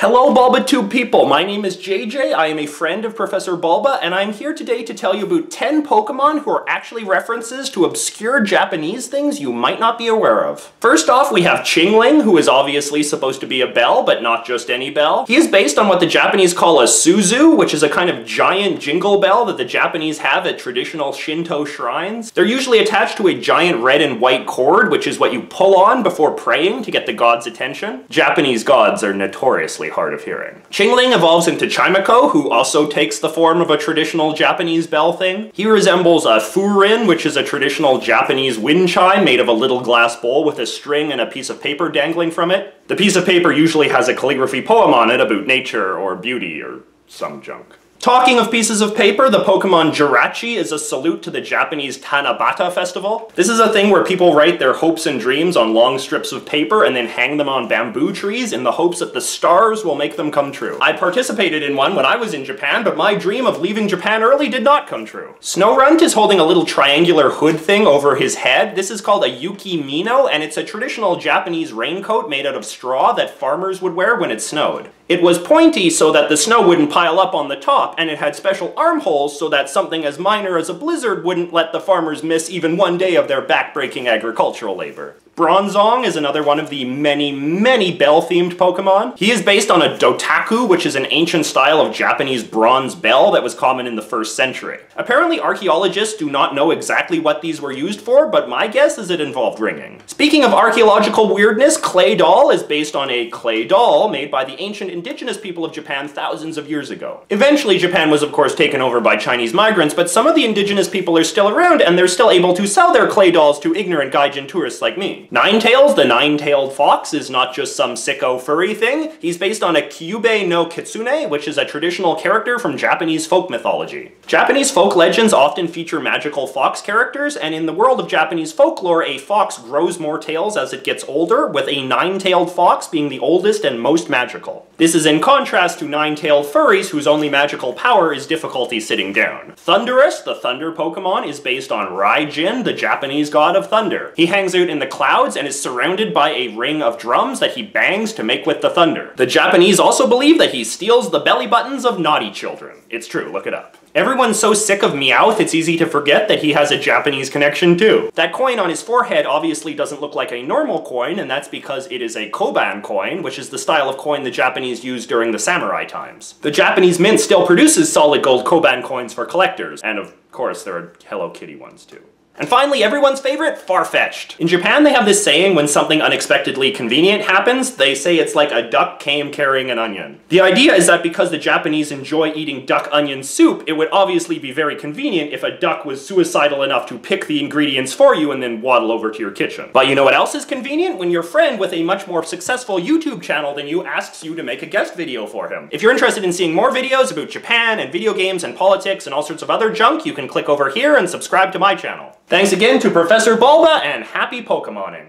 Hello Bulbatube people, my name is JJ, I am a friend of Professor Bulba, and I'm here today to tell you about 10 Pokemon who are actually references to obscure Japanese things you might not be aware of. First off, we have Chingling, who is obviously supposed to be a bell, but not just any bell. He is based on what the Japanese call a Suzu, which is a kind of giant jingle bell that the Japanese have at traditional Shinto shrines. They're usually attached to a giant red and white cord, which is what you pull on before praying to get the god's attention. Japanese gods are notoriously hard of hearing. Chingling evolves into Chimecho, who also takes the form of a traditional Japanese bell thing. He resembles a furin, which is a traditional Japanese wind chime made of a little glass bowl with a string and a piece of paper dangling from it. The piece of paper usually has a calligraphy poem on it about nature or beauty or some junk. Talking of pieces of paper, the Pokemon Jirachi is a salute to the Japanese Tanabata festival. This is a thing where people write their hopes and dreams on long strips of paper and then hang them on bamboo trees in the hopes that the stars will make them come true. I participated in one when I was in Japan, but my dream of leaving Japan early did not come true. Snorunt is holding a little triangular hood thing over his head. This is called a Yuki Mino, and it's a traditional Japanese raincoat made out of straw that farmers would wear when it snowed. It was pointy so that the snow wouldn't pile up on the top, and it had special armholes so that something as minor as a blizzard wouldn't let the farmers miss even one day of their backbreaking agricultural labor. Bronzong is another one of the many, many bell-themed Pokemon. He is based on a Dotaku, which is an ancient style of Japanese bronze bell that was common in the first century. Apparently archaeologists do not know exactly what these were used for, but my guess is it involved ringing. Speaking of archaeological weirdness, Claydol is based on a clay doll made by the ancient indigenous people of Japan thousands of years ago. Eventually Japan was of course taken over by Chinese migrants, but some of the indigenous people are still around and they're still able to sell their clay dolls to ignorant gaijin tourists like me. Ninetales, the nine-tailed fox, is not just some sicko furry thing. He's based on a Kyubi no Kitsune, which is a traditional character from Japanese folk mythology. Japanese folk legends often feature magical fox characters, and in the world of Japanese folklore, a fox grows more tails as it gets older, with a nine-tailed fox being the oldest and most magical. This is in contrast to nine-tailed furries whose only magical power is difficulty sitting down. Thundurus, the thunder Pokemon, is based on Raijin, the Japanese god of thunder. He hangs out in the clouds clouds and is surrounded by a ring of drums that he bangs to make with the thunder. The Japanese also believe that he steals the belly buttons of naughty children. It's true, look it up. Everyone's so sick of Meowth, it's easy to forget that he has a Japanese connection too. That coin on his forehead obviously doesn't look like a normal coin, and that's because it is a Koban coin, which is the style of coin the Japanese used during the samurai times. The Japanese mint still produces solid gold Koban coins for collectors, and of course there are Hello Kitty ones too. And finally, everyone's favorite, Farfetch'd. In Japan, they have this saying when something unexpectedly convenient happens, they say it's like a duck came carrying an onion. The idea is that because the Japanese enjoy eating duck onion soup, it would obviously be very convenient if a duck was suicidal enough to pick the ingredients for you and then waddle over to your kitchen. But you know what else is convenient? When your friend with a much more successful YouTube channel than you asks you to make a guest video for him. If you're interested in seeing more videos about Japan and video games and politics and all sorts of other junk, you can click over here and subscribe to my channel. Thanks again to Professor Bulba, and happy Pokemoning!